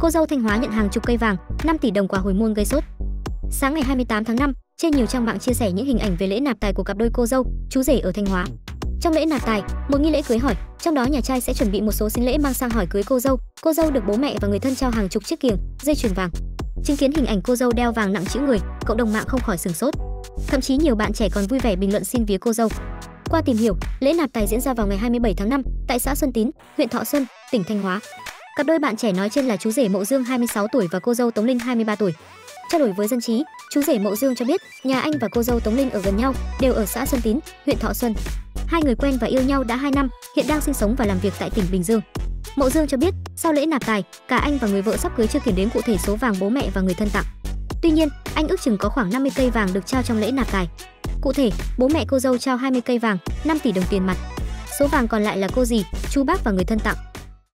Cô dâu Thanh Hóa nhận hàng chục cây vàng, 5 tỷ đồng quà hồi môn gây sốt. Sáng ngày 28 tháng 5, trên nhiều trang mạng chia sẻ những hình ảnh về lễ nạp tài của cặp đôi cô dâu, chú rể ở Thanh Hóa. Trong lễ nạp tài, một nghi lễ cưới hỏi, trong đó nhà trai sẽ chuẩn bị một số sinh lễ mang sang hỏi cưới cô dâu, cô dâu được bố mẹ và người thân trao hàng chục chiếc kiềng, dây chuyền vàng. Chứng kiến hình ảnh cô dâu đeo vàng nặng chữ người, cộng đồng mạng không khỏi sửng sốt. Thậm chí nhiều bạn trẻ còn vui vẻ bình luận xin vía cô dâu. Qua tìm hiểu, lễ nạp tài diễn ra vào ngày 27 tháng 5 tại xã Xuân Tín, huyện Thọ Xuân, tỉnh Thanh Hóa. Cặp đôi bạn trẻ nói trên là chú rể Mậu Dương 26 tuổi và cô dâu Tống Linh 23 tuổi. Trao đổi với dân trí, chú rể Mậu Dương cho biết nhà anh và cô dâu Tống Linh ở gần nhau, đều ở xã Xuân Tín, huyện Thọ Xuân. Hai người quen và yêu nhau đã 2 năm, hiện đang sinh sống và làm việc tại tỉnh Bình Dương. Mậu Dương cho biết, sau lễ nạp tài, cả anh và người vợ sắp cưới chưa kiểm đếm cụ thể số vàng bố mẹ và người thân tặng. Tuy nhiên, anh ước chừng có khoảng 50 cây vàng được trao trong lễ nạp tài. Cụ thể, bố mẹ cô dâu trao 20 cây vàng, 5 tỷ đồng tiền mặt. Số vàng còn lại là cô dì, chú bác và người thân tặng.